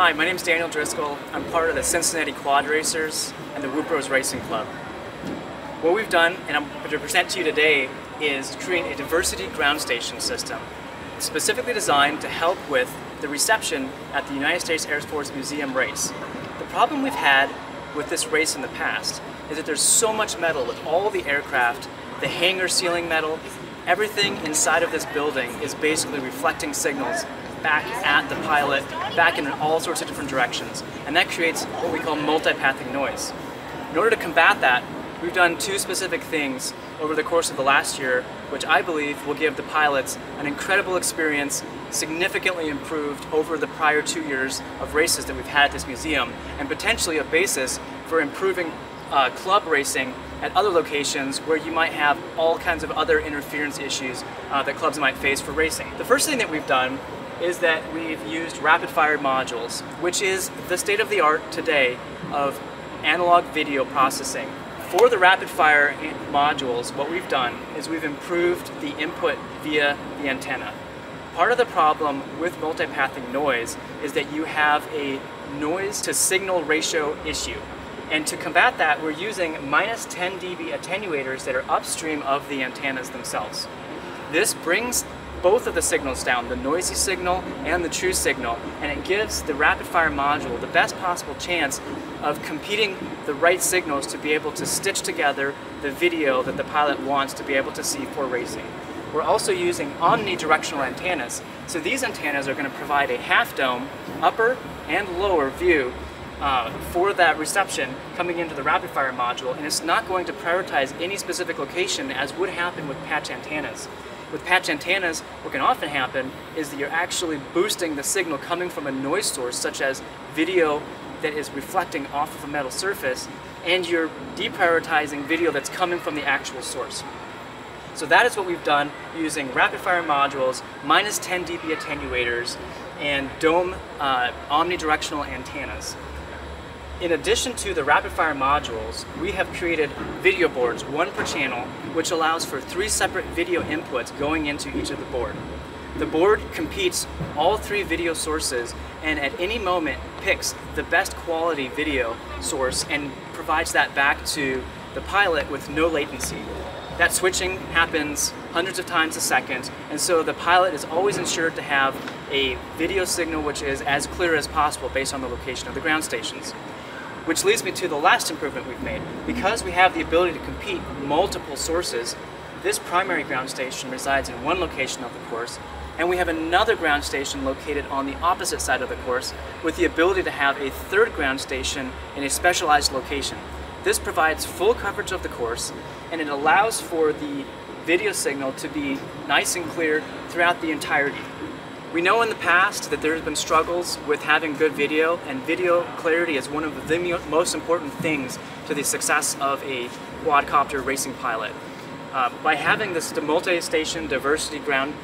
Hi, my name is Daniel Driscoll. I'm part of the Cincinnati Quad Racers and the Woopros Racing Club. What we've done, and I'm going to present to you today, is create a diversity ground station system specifically designed to help with the reception at the United States Air Force Museum race. The problem we've had with this race in the past is that there's so much metal with all the aircraft, the hangar ceiling metal, everything inside of this building is basically reflecting signals back at the pilot, back in all sorts of different directions. And that creates what we call multipathing noise. In order to combat that, we've done two specific things over the course of the last year, which I believe will give the pilots an incredible experience, significantly improved over the prior two years of races that we've had at this museum, and potentially a basis for improving uh, club racing at other locations where you might have all kinds of other interference issues uh, that clubs might face for racing. The first thing that we've done is that we've used rapid fire modules, which is the state of the art today of analog video processing. For the rapid fire modules, what we've done is we've improved the input via the antenna. Part of the problem with multipathing noise is that you have a noise to signal ratio issue. And to combat that, we're using minus 10 dB attenuators that are upstream of the antennas themselves. This brings both of the signals down, the noisy signal and the true signal, and it gives the rapid fire module the best possible chance of competing the right signals to be able to stitch together the video that the pilot wants to be able to see for racing. We're also using omnidirectional antennas, so these antennas are going to provide a half dome, upper and lower view uh, for that reception coming into the rapid fire module, and it's not going to prioritize any specific location as would happen with patch antennas. With patch antennas, what can often happen is that you're actually boosting the signal coming from a noise source, such as video that is reflecting off of a metal surface, and you're deprioritizing video that's coming from the actual source. So that is what we've done using rapid fire modules, minus 10 dB attenuators, and dome uh, omnidirectional antennas. In addition to the rapid fire modules, we have created video boards, one per channel, which allows for three separate video inputs going into each of the board. The board competes all three video sources and at any moment picks the best quality video source and provides that back to the pilot with no latency. That switching happens hundreds of times a second, and so the pilot is always ensured to have a video signal which is as clear as possible based on the location of the ground stations. Which leads me to the last improvement we've made. Because we have the ability to compete multiple sources, this primary ground station resides in one location of the course, and we have another ground station located on the opposite side of the course with the ability to have a third ground station in a specialized location. This provides full coverage of the course, and it allows for the video signal to be nice and clear throughout the entirety. We know in the past that there's been struggles with having good video, and video clarity is one of the most important things to the success of a quadcopter racing pilot. Uh, by having this multi-station diversity ground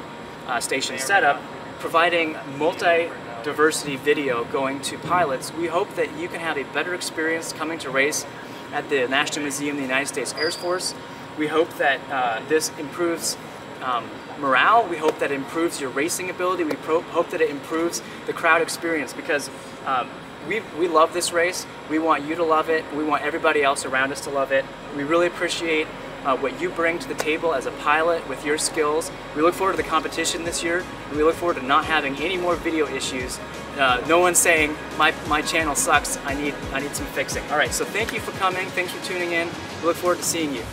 uh, station setup, providing multi-diversity video going to pilots, we hope that you can have a better experience coming to race at the National Museum of the United States Air Force. We hope that uh, this improves um, morale. We hope that improves your racing ability. We hope that it improves the crowd experience because um, we, we love this race. We want you to love it. We want everybody else around us to love it. We really appreciate uh, what you bring to the table as a pilot with your skills. We look forward to the competition this year. We look forward to not having any more video issues. Uh, no one saying, my, my channel sucks, I need, I need some fixing. All right, so thank you for coming. Thanks for tuning in. We look forward to seeing you.